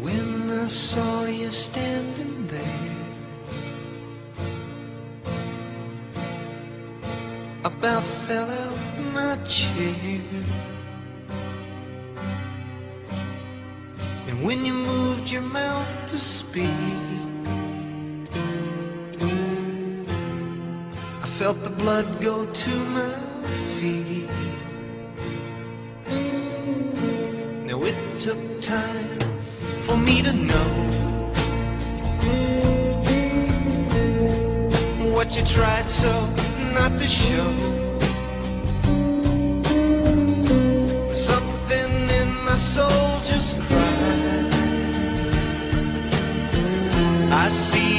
When I saw you standing there About fell out my chair. And when you moved your mouth to speak I felt the blood go to my feet. Now it took time for me to know what you tried so not to show. Something in my soul just cried. I see.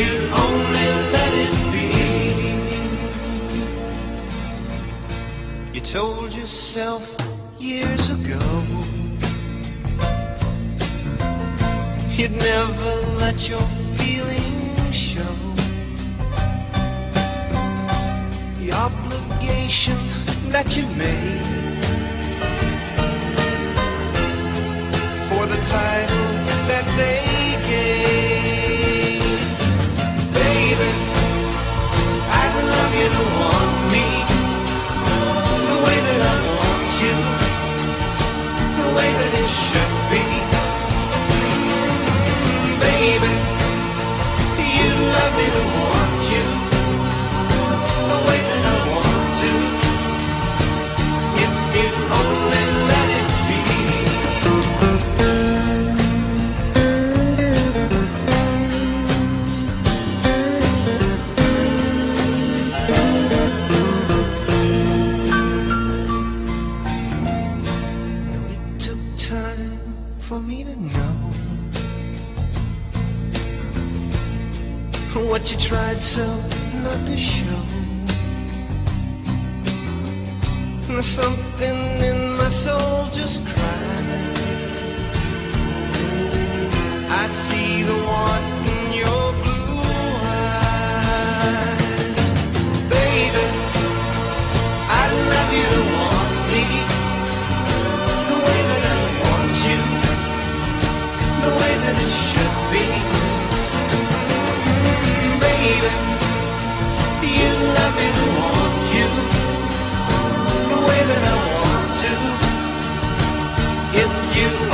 you told yourself years ago you'd never let your feelings for me to know what you tried so not to show. There's something in my soul just cries.